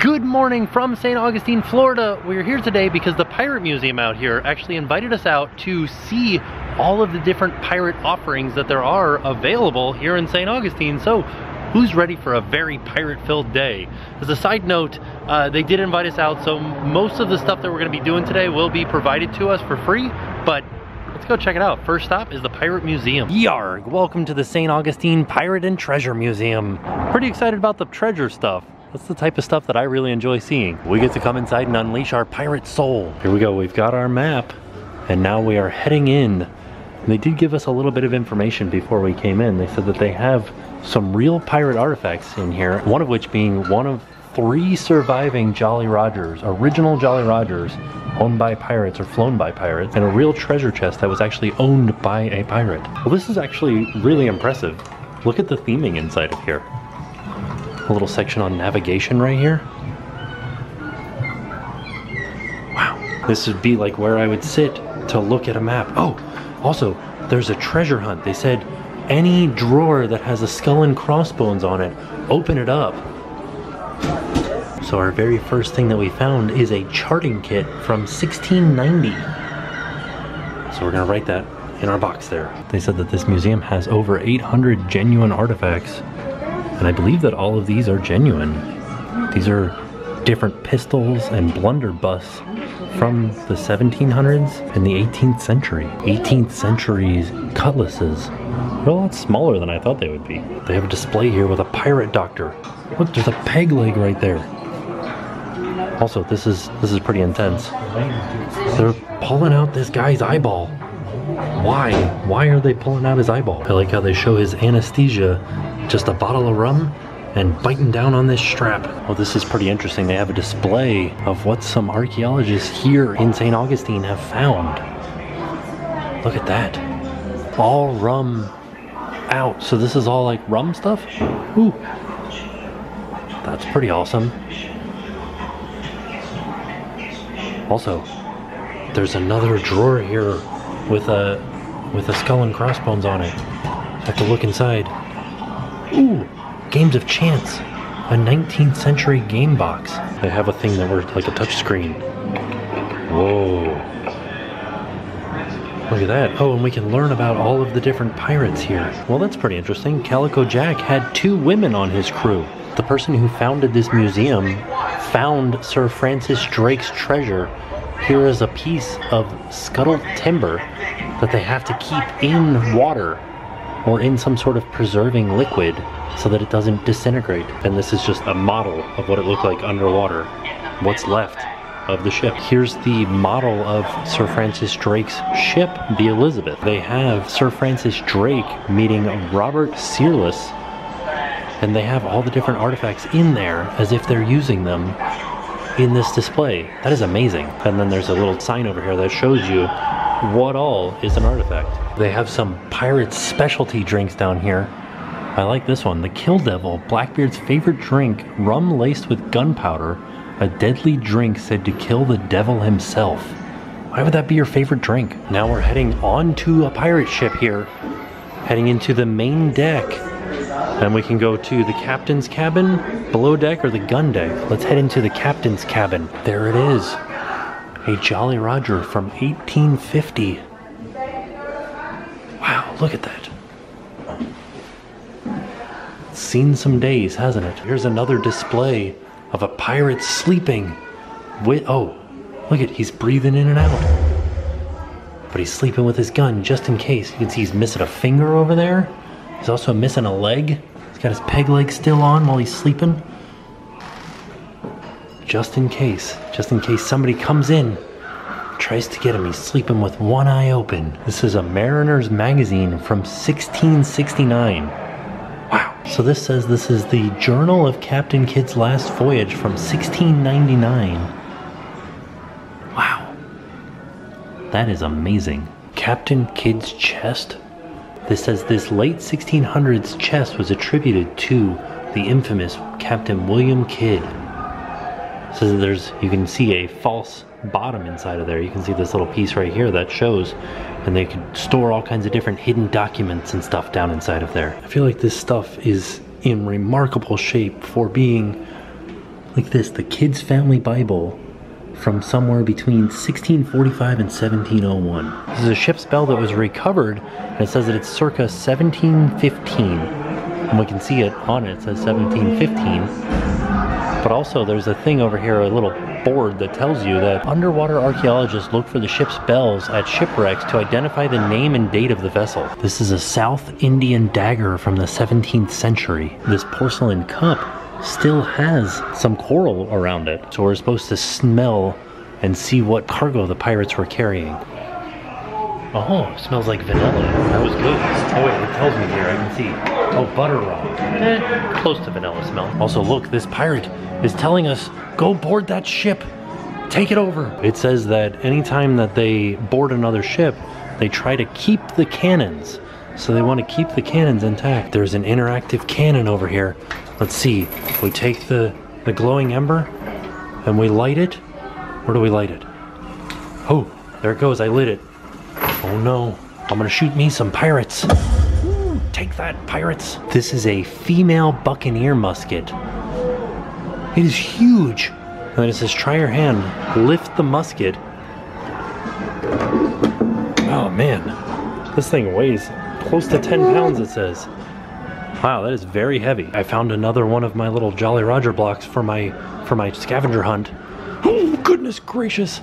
Good morning from St. Augustine, Florida. We're here today because the Pirate Museum out here actually invited us out to see all of the different pirate offerings that there are available here in St. Augustine. So who's ready for a very pirate-filled day? As a side note, uh, they did invite us out, so most of the stuff that we're gonna be doing today will be provided to us for free, but let's go check it out. First stop is the Pirate Museum. Yarg, welcome to the St. Augustine Pirate and Treasure Museum. Pretty excited about the treasure stuff. That's the type of stuff that I really enjoy seeing. We get to come inside and unleash our pirate soul. Here we go, we've got our map, and now we are heading in. And they did give us a little bit of information before we came in. They said that they have some real pirate artifacts in here, one of which being one of three surviving Jolly Rogers, original Jolly Rogers, owned by pirates or flown by pirates, and a real treasure chest that was actually owned by a pirate. Well, this is actually really impressive. Look at the theming inside of here a little section on navigation right here. Wow, this would be like where I would sit to look at a map. Oh, also, there's a treasure hunt. They said any drawer that has a skull and crossbones on it, open it up. So our very first thing that we found is a charting kit from 1690. So we're gonna write that in our box there. They said that this museum has over 800 genuine artifacts and I believe that all of these are genuine. These are different pistols and blunderbuss from the 1700s and the 18th century. 18th century's cutlasses. They're a lot smaller than I thought they would be. They have a display here with a pirate doctor. Look, there's a peg leg right there. Also, this is this is pretty intense. They're pulling out this guy's eyeball. Why? Why are they pulling out his eyeball? I like how they show his anesthesia just a bottle of rum and biting down on this strap. Well, this is pretty interesting. They have a display of what some archaeologists here in St. Augustine have found. Look at that. All rum out. So this is all like rum stuff? Ooh. That's pretty awesome. Also, there's another drawer here with a with a skull and crossbones on it. I have to look inside. Ooh, Games of Chance, a 19th century game box. They have a thing that works like a touchscreen. Whoa. Look at that. Oh, and we can learn about all of the different pirates here. Well, that's pretty interesting. Calico Jack had two women on his crew. The person who founded this museum found Sir Francis Drake's treasure. Here is a piece of scuttled timber that they have to keep in water or in some sort of preserving liquid so that it doesn't disintegrate. And this is just a model of what it looked like underwater, what's left of the ship. Here's the model of Sir Francis Drake's ship, the Elizabeth. They have Sir Francis Drake meeting Robert Searles, and they have all the different artifacts in there as if they're using them in this display. That is amazing. And then there's a little sign over here that shows you what all is an artifact. They have some pirate specialty drinks down here. I like this one. The Kill Devil, Blackbeard's favorite drink, rum laced with gunpowder, a deadly drink said to kill the devil himself. Why would that be your favorite drink? Now we're heading onto a pirate ship here, heading into the main deck. And we can go to the captain's cabin, below deck, or the gun deck. Let's head into the captain's cabin. There it is a Jolly Roger from 1850. Wow, look at that. It's seen some days, hasn't it? Here's another display of a pirate sleeping with, oh, look at, he's breathing in and out. But he's sleeping with his gun just in case. You can see he's missing a finger over there. He's also missing a leg. He's got his peg leg still on while he's sleeping just in case, just in case somebody comes in, tries to get him. He's sleeping with one eye open. This is a Mariner's magazine from 1669. Wow. So this says this is the Journal of Captain Kidd's Last Voyage from 1699. Wow. That is amazing. Captain Kidd's chest? This says this late 1600s chest was attributed to the infamous Captain William Kidd. So there's, you can see a false bottom inside of there. You can see this little piece right here that shows, and they can store all kinds of different hidden documents and stuff down inside of there. I feel like this stuff is in remarkable shape for being like this, the Kidd's Family Bible from somewhere between 1645 and 1701. This is a ship's bell that was recovered, and it says that it's circa 1715. And we can see it on it, it says 1715. But also there's a thing over here, a little board that tells you that underwater archaeologists look for the ship's bells at shipwrecks to identify the name and date of the vessel. This is a South Indian dagger from the 17th century. This porcelain cup still has some coral around it. So we're supposed to smell and see what cargo the pirates were carrying. Oh, smells like vanilla. That was good. Oh wait, it tells me here, I can see. Oh, butter rock. Eh, close to vanilla smell. Also look, this pirate is telling us, go board that ship. Take it over. It says that anytime that they board another ship, they try to keep the cannons. So they want to keep the cannons intact. There's an interactive cannon over here. Let's see. We take the, the glowing ember and we light it. Where do we light it? Oh, there it goes. I lit it. Oh no. I'm gonna shoot me some pirates. Take that, pirates. This is a female buccaneer musket. It is huge. And it says, try your hand, lift the musket. Oh man, this thing weighs close to 10 pounds it says. Wow, that is very heavy. I found another one of my little Jolly Roger blocks for my for my scavenger hunt. Oh goodness gracious.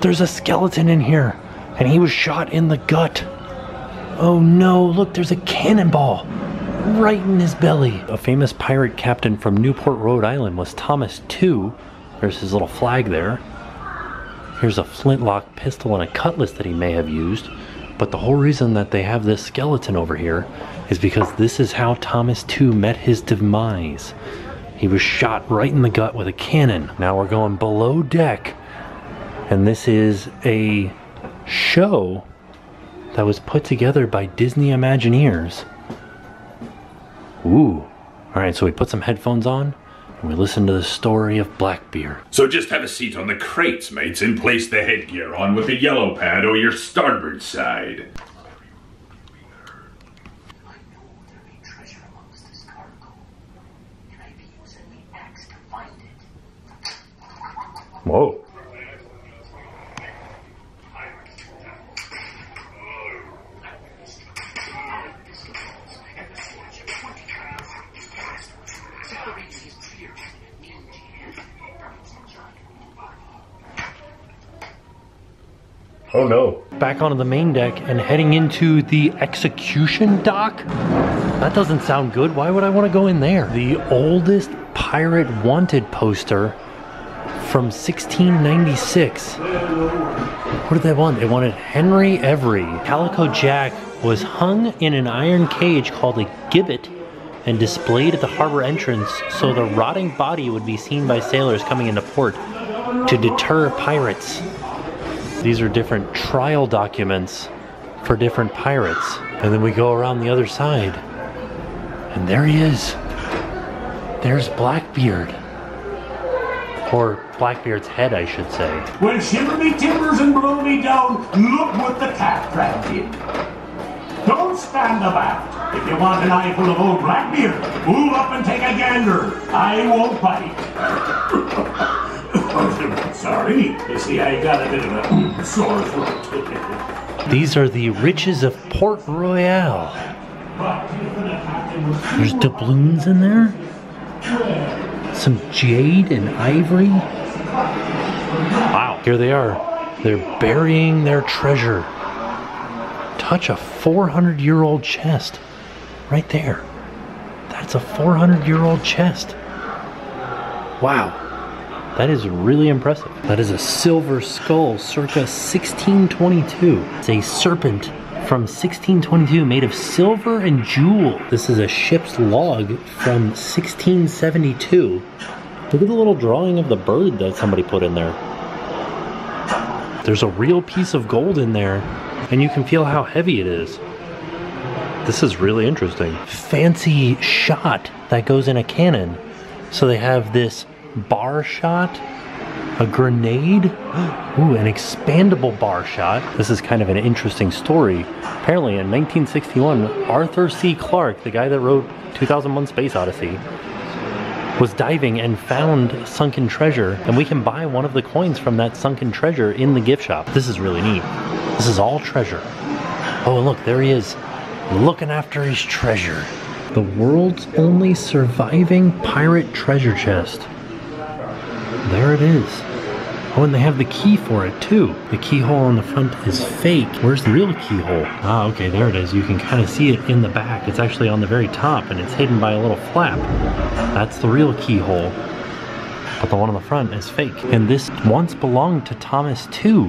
There's a skeleton in here and he was shot in the gut. Oh no, look, there's a cannonball right in his belly. A famous pirate captain from Newport, Rhode Island was Thomas Tew. There's his little flag there. Here's a flintlock pistol and a cutlass that he may have used. But the whole reason that they have this skeleton over here is because this is how Thomas Tew met his demise. He was shot right in the gut with a cannon. Now we're going below deck, and this is a show that was put together by Disney Imagineers. Ooh. Alright, so we put some headphones on and we listen to the story of Blackbeard. So just have a seat on the crates, mates, and place the headgear on with the yellow pad or your starboard side. Whoa. Oh no. Back onto the main deck and heading into the execution dock? That doesn't sound good. Why would I want to go in there? The oldest pirate wanted poster from 1696. What did they want? They wanted Henry Every. Calico Jack was hung in an iron cage called a gibbet and displayed at the harbor entrance so the rotting body would be seen by sailors coming into port to deter pirates. These are different trial documents for different pirates. And then we go around the other side. And there he is. There's Blackbeard. Or Blackbeard's head, I should say. Well, shiver me timbers and blow me down, look what the cat dragged in. Don't stand about. If you want an eyeful of old Blackbeard, move up and take a gander. I won't bite. Sorry, you see, I got a bit of a sore throat. These are the riches of Port Royal. There's doubloons in there. Some jade and ivory. Wow. Here they are. They're burying their treasure. Touch a 400 year old chest. Right there. That's a 400 year old chest. Wow. That is really impressive. That is a silver skull circa 1622. It's a serpent from 1622 made of silver and jewel. This is a ship's log from 1672. Look at the little drawing of the bird that somebody put in there. There's a real piece of gold in there, and you can feel how heavy it is. This is really interesting. Fancy shot that goes in a cannon. So they have this bar shot, a grenade, ooh, an expandable bar shot. This is kind of an interesting story. Apparently in 1961, Arthur C. Clarke, the guy that wrote 2001 Space Odyssey, was diving and found sunken treasure, and we can buy one of the coins from that sunken treasure in the gift shop. This is really neat. This is all treasure. Oh, and look, there he is, looking after his treasure. The world's only surviving pirate treasure chest. There it is. Oh, and they have the key for it too. The keyhole on the front is fake. Where's the real keyhole? Ah, okay, there it is. You can kind of see it in the back. It's actually on the very top and it's hidden by a little flap. That's the real keyhole. But the one on the front is fake. And this once belonged to Thomas Tew.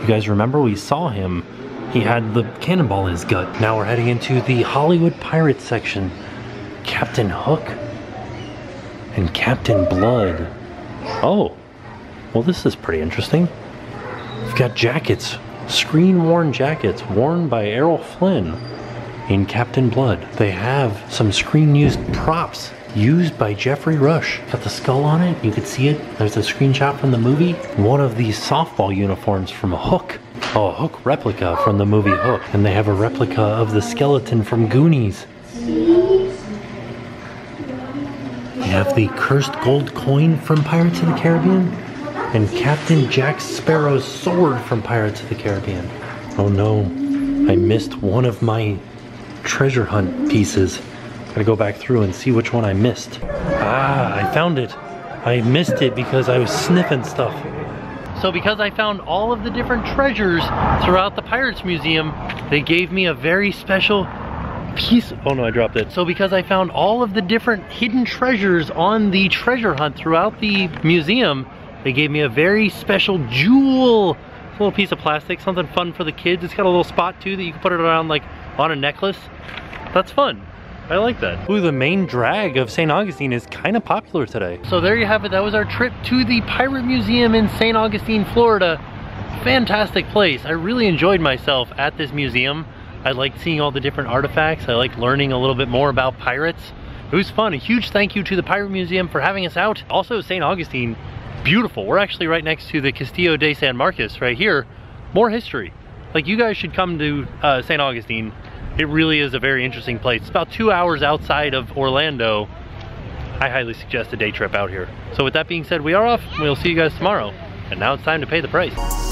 You guys remember we saw him. He had the cannonball in his gut. Now we're heading into the Hollywood Pirates section. Captain Hook and Captain Blood. Oh, well, this is pretty interesting. We've got jackets, screen-worn jackets worn by Errol Flynn in Captain Blood. They have some screen-used props used by Geoffrey Rush. Got the skull on it, you can see it. There's a screenshot from the movie. One of these softball uniforms from Hook. Oh, a Hook replica from the movie Hook. And they have a replica of the skeleton from Goonies. Have the cursed gold coin from Pirates of the Caribbean and Captain Jack Sparrow's sword from Pirates of the Caribbean. Oh no, I missed one of my treasure hunt pieces. Gotta go back through and see which one I missed. Ah, I found it. I missed it because I was sniffing stuff. So because I found all of the different treasures throughout the Pirates Museum, they gave me a very special piece. Oh no, I dropped it. So because I found all of the different hidden treasures on the treasure hunt throughout the museum, they gave me a very special jewel. a little piece of plastic, something fun for the kids. It's got a little spot too that you can put it around like on a necklace. That's fun. I like that. Ooh, the main drag of St. Augustine is kind of popular today. So there you have it. That was our trip to the Pirate Museum in St. Augustine, Florida. Fantastic place. I really enjoyed myself at this museum. I liked seeing all the different artifacts. I like learning a little bit more about pirates. It was fun. A huge thank you to the Pirate Museum for having us out. Also, St. Augustine beautiful. We're actually right next to the Castillo de San Marcos right here. More history. Like you guys should come to uh, St. Augustine. It really is a very interesting place. It's about two hours outside of Orlando. I highly suggest a day trip out here. So with that being said, we are off. We'll see you guys tomorrow. And now it's time to pay the price.